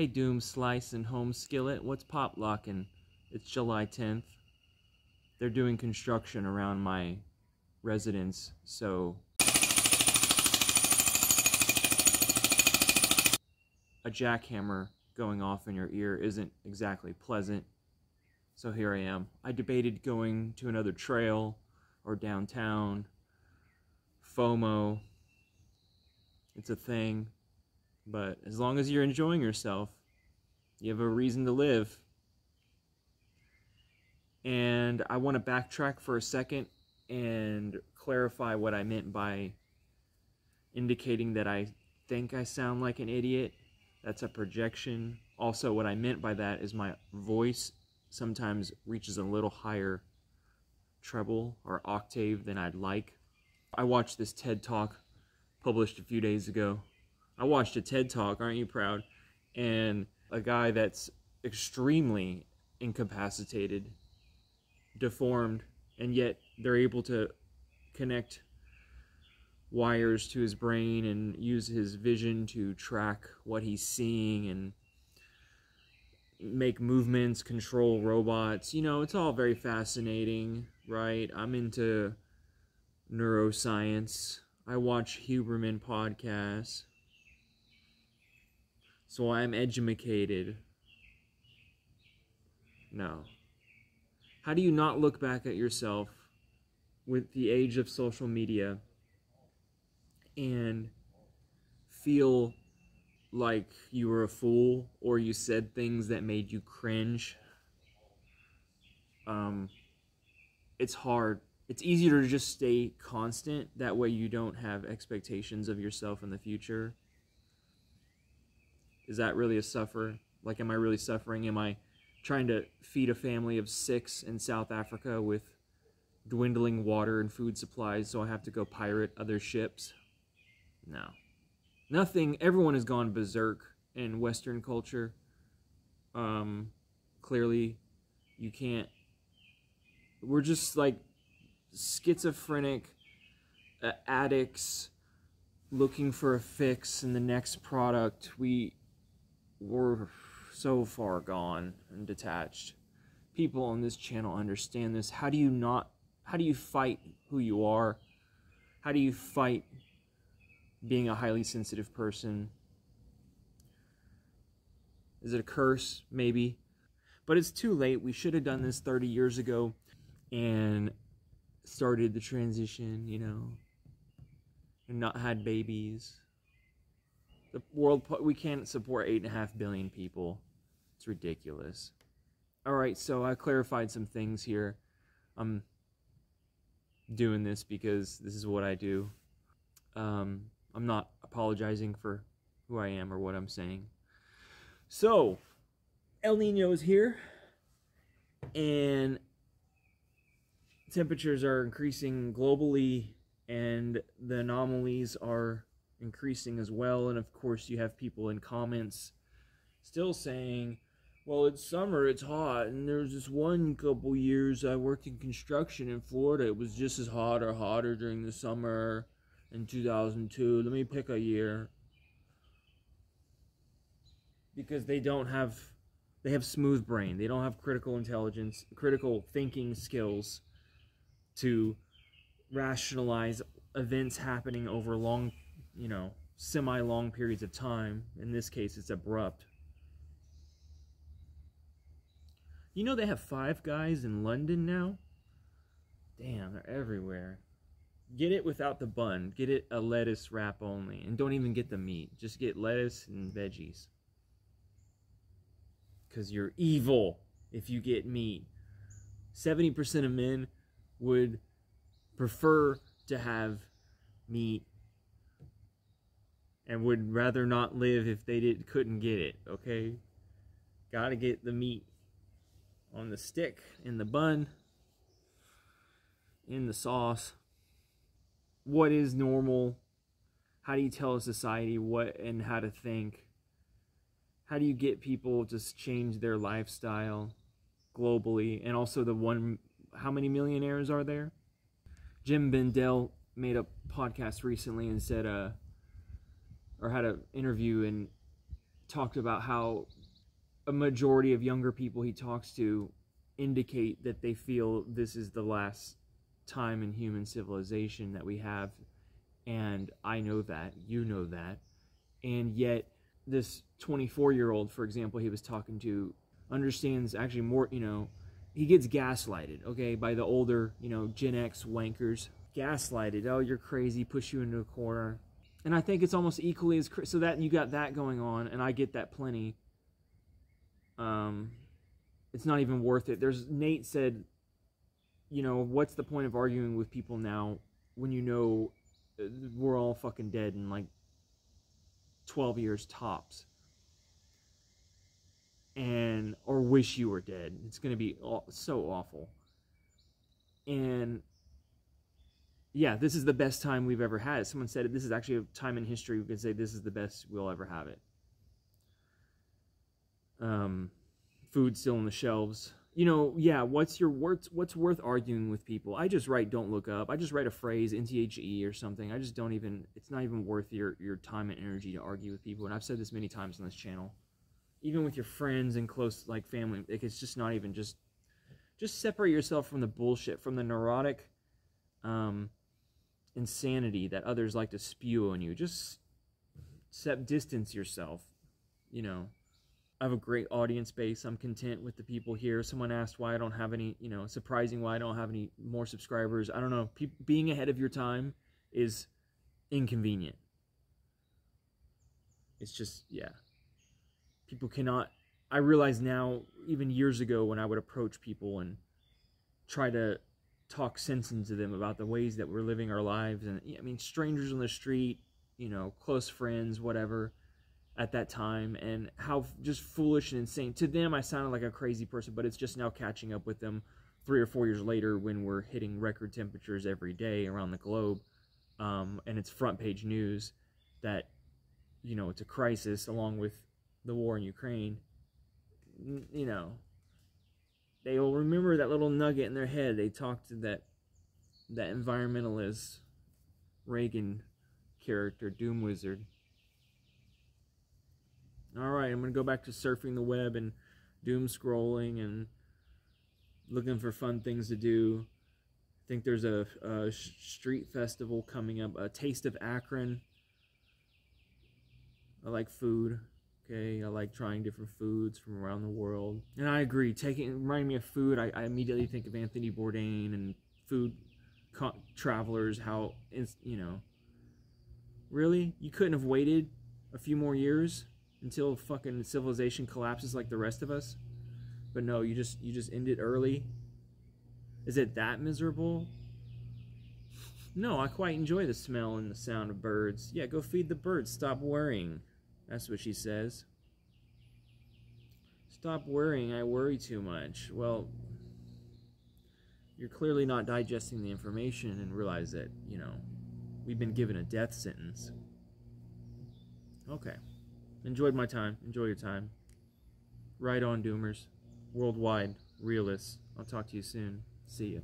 Hey Doom Slice and Home Skillet, what's pop locking? It's July 10th. They're doing construction around my residence, so a jackhammer going off in your ear isn't exactly pleasant. So here I am. I debated going to another trail or downtown. FOMO. It's a thing. But as long as you're enjoying yourself, you have a reason to live. And I want to backtrack for a second and clarify what I meant by indicating that I think I sound like an idiot. That's a projection. Also, what I meant by that is my voice sometimes reaches a little higher treble or octave than I'd like. I watched this TED Talk published a few days ago I watched a TED talk, aren't you proud? And a guy that's extremely incapacitated, deformed, and yet they're able to connect wires to his brain and use his vision to track what he's seeing and make movements, control robots. You know, it's all very fascinating, right? I'm into neuroscience. I watch Huberman podcasts. So I'm educated. No. How do you not look back at yourself with the age of social media and feel like you were a fool or you said things that made you cringe? Um, it's hard. It's easier to just stay constant. That way you don't have expectations of yourself in the future is that really a suffer? Like, am I really suffering? Am I trying to feed a family of six in South Africa with dwindling water and food supplies so I have to go pirate other ships? No. Nothing. Everyone has gone berserk in Western culture. Um, clearly, you can't. We're just like schizophrenic uh, addicts looking for a fix in the next product. We we're so far gone and detached. People on this channel understand this. How do you not, how do you fight who you are? How do you fight being a highly sensitive person? Is it a curse? Maybe. But it's too late. We should have done this 30 years ago and started the transition, you know, and not had babies the world, we can't support 8.5 billion people. It's ridiculous. Alright, so I clarified some things here. I'm doing this because this is what I do. Um, I'm not apologizing for who I am or what I'm saying. So, El Nino is here, and temperatures are increasing globally, and the anomalies are increasing as well. And of course, you have people in comments still saying, well, it's summer, it's hot. And there's this one couple years I worked in construction in Florida. It was just as hot or hotter during the summer in 2002. Let me pick a year. Because they don't have, they have smooth brain. They don't have critical intelligence, critical thinking skills to rationalize events happening over long you know, semi long periods of time. In this case, it's abrupt. You know, they have five guys in London now? Damn, they're everywhere. Get it without the bun. Get it a lettuce wrap only. And don't even get the meat. Just get lettuce and veggies. Because you're evil if you get meat. 70% of men would prefer to have meat and would rather not live if they did couldn't get it, okay? Got to get the meat on the stick in the bun in the sauce. What is normal? How do you tell a society what and how to think? How do you get people to change their lifestyle globally? And also the one how many millionaires are there? Jem Bendell made a podcast recently and said uh or had an interview and talked about how a majority of younger people he talks to indicate that they feel this is the last time in human civilization that we have and I know that, you know that. And yet this 24 year old, for example, he was talking to understands actually more, you know, he gets gaslighted, okay, by the older, you know, Gen X wankers. Gaslighted. Oh, you're crazy, push you into a corner. And I think it's almost equally as so that you got that going on, and I get that plenty. Um, it's not even worth it. There's Nate said, you know, what's the point of arguing with people now when you know uh, we're all fucking dead in like 12 years tops? and or wish you were dead. It's going to be so awful. And yeah, this is the best time we've ever had. Someone said this is actually a time in history we can say this is the best we'll ever have it. Um, food still on the shelves. You know, yeah. What's your worth? What's worth arguing with people? I just write "Don't look up." I just write a phrase "NTHE" or something. I just don't even. It's not even worth your your time and energy to argue with people. And I've said this many times on this channel even with your friends and close like family like it's just not even just just separate yourself from the bullshit from the neurotic um insanity that others like to spew on you. Just set distance yourself you know. I have a great audience base. I'm content with the people here. Someone asked why i don't have any you know surprising why i don't have any more subscribers. I don't know. Pe- being ahead of your time is inconvenient. It's just yeah. People cannot i realize now even years ago when i would approach people and try to talk sense into them about the ways that we're living our lives and i mean strangers on the street you know close friends whatever at that time and how just foolish and insane. To them i sounded like a crazy person but it's just now catching up with them three or four years later when we're hitting record temperatures every day around the globe um, and it's front page news that you know it's a crisis along with the war in Ukraine, you know, they will remember that little nugget in their head. They talked to that that environmentalist Reagan character, Doom Wizard. All right, I'm gonna go back to surfing the web and doom scrolling and looking for fun things to do. I think there's a, a street festival coming up, a Taste of Akron. I like food. Okay, I like trying different foods from around the world. And I agree, taking reminding me of food, I, I immediately think of Anthony Bourdain and food co- travelers, how, you know, really? You couldn't have waited a few more years until fucking civilization collapses like the rest of us? But no, you just you just end it early. Is it that miserable? No, I quite enjoy the smell and the sound of birds. Yeah, go feed the birds. Stop worrying. That's what she says. Stop worrying, I worry too much. Well, you're clearly not digesting the information and realize that, you know, we've been given a death sentence. Okay. Enjoyed my time. Enjoy your time. Right on, Doomers. Worldwide. Realists. I'll talk to you soon. See you.